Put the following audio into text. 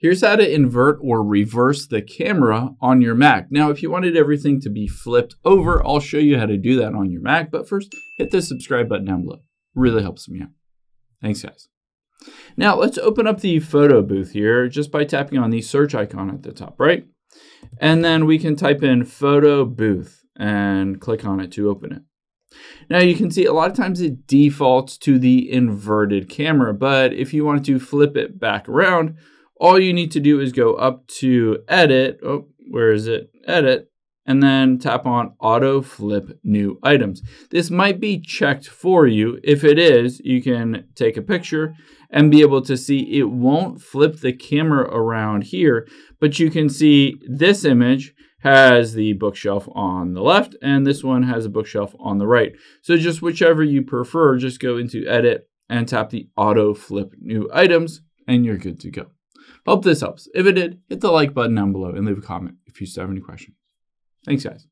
Here's how to invert or reverse the camera on your Mac. Now, if you wanted everything to be flipped over, I'll show you how to do that on your Mac. But first, hit the subscribe button down below. Really helps me out. Thanks, guys. Now, let's open up the photo booth here just by tapping on the search icon at the top right. And then we can type in photo booth and click on it to open it. Now you can see a lot of times it defaults to the inverted camera, but if you want to flip it back around, all you need to do is go up to edit. Oh, where is it? Edit. And then tap on auto flip new items. This might be checked for you. If it is, you can take a picture and be able to see it won't flip the camera around here, but you can see this image has the bookshelf on the left and this one has a bookshelf on the right. So just whichever you prefer, just go into edit and tap the auto flip new items and you're good to go. Hope this helps. If it did, hit the like button down below and leave a comment if you still have any questions. Thanks, guys.